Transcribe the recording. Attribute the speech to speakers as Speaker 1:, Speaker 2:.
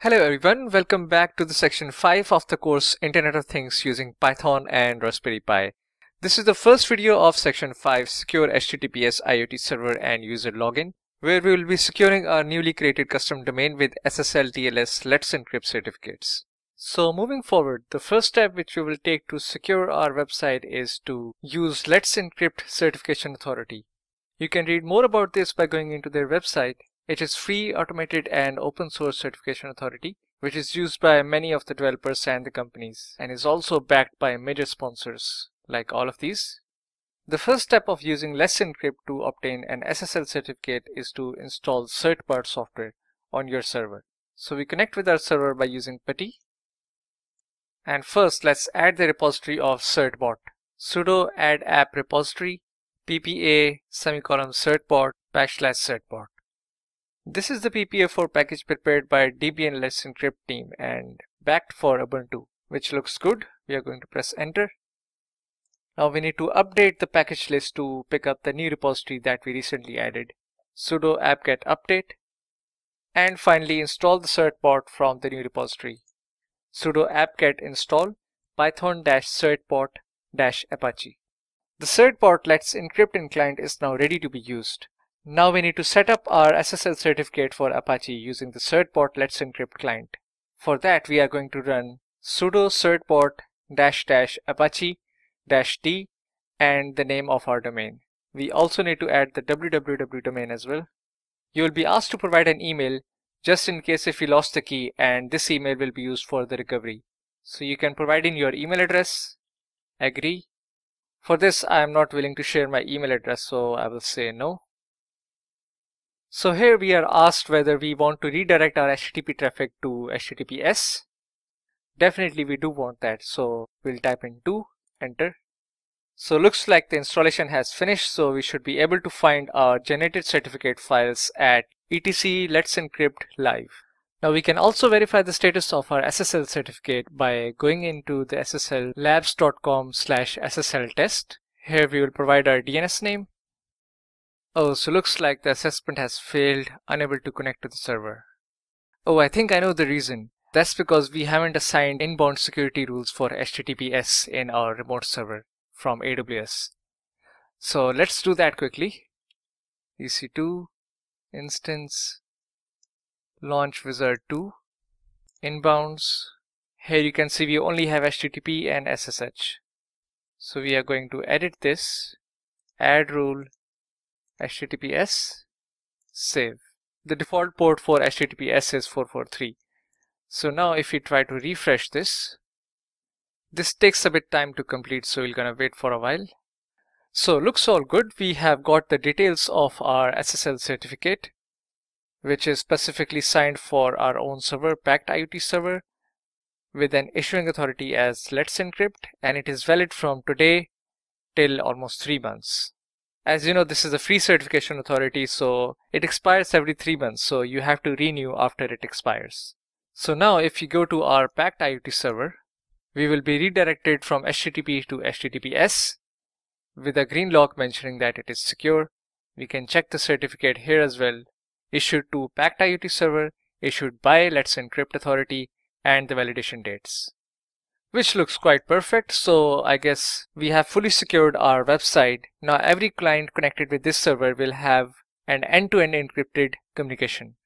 Speaker 1: Hello everyone, welcome back to the section 5 of the course Internet of Things using Python and Raspberry Pi. This is the first video of section 5 Secure HTTPS IoT Server and User Login where we will be securing our newly created custom domain with SSL TLS Let's Encrypt certificates. So moving forward, the first step which we will take to secure our website is to use Let's Encrypt Certification Authority. You can read more about this by going into their website it is free, automated, and open source certification authority, which is used by many of the developers and the companies, and is also backed by major sponsors, like all of these. The first step of using Let's Encrypt to obtain an SSL certificate is to install certbot software on your server. So we connect with our server by using PuTTY. And first, let's add the repository of certbot. sudo add apt repository ppa semicolon certbot backslash certbot. This is the PPA4 package prepared by Debian Let's Encrypt team and backed for Ubuntu, which looks good. We are going to press enter. Now we need to update the package list to pick up the new repository that we recently added. sudo apt-get update and finally install the certbot from the new repository. sudo apt-get install python-certbot-apache. The certbot Let's Encrypt in client is now ready to be used. Now we need to set up our SSL certificate for Apache using the certbot Let's Encrypt client. For that we are going to run sudo certbot dash dash apache dash d and the name of our domain. We also need to add the www domain as well. You will be asked to provide an email just in case if you lost the key and this email will be used for the recovery. So you can provide in your email address, agree. For this I am not willing to share my email address so I will say no. So here we are asked whether we want to redirect our HTTP traffic to HTTPS. Definitely we do want that. So we'll type in 2, enter. So looks like the installation has finished. So we should be able to find our generated certificate files at etc let's encrypt live. Now we can also verify the status of our SSL certificate by going into the SSL labs.com slash SSL test. Here we will provide our DNS name Oh, so looks like the assessment has failed, unable to connect to the server. Oh, I think I know the reason. That's because we haven't assigned inbound security rules for HTTPS in our remote server from AWS. So let's do that quickly. EC2 instance launch wizard 2 inbounds. Here you can see we only have HTTP and SSH. So we are going to edit this, add rule HTTPS, save. The default port for HTTPS is 443. So now if we try to refresh this, this takes a bit time to complete so we're gonna wait for a while. So looks all good. We have got the details of our SSL certificate which is specifically signed for our own server, Packt IoT server with an issuing authority as Let's Encrypt and it is valid from today till almost three months. As you know, this is a free certification authority, so it expires every three months, so you have to renew after it expires. So now if you go to our Packt IoT server, we will be redirected from HTTP to HTTPS with a green lock mentioning that it is secure. We can check the certificate here as well. Issued to Packt IoT server, issued by Let's Encrypt Authority, and the validation dates which looks quite perfect. So I guess we have fully secured our website. Now every client connected with this server will have an end-to-end -end encrypted communication.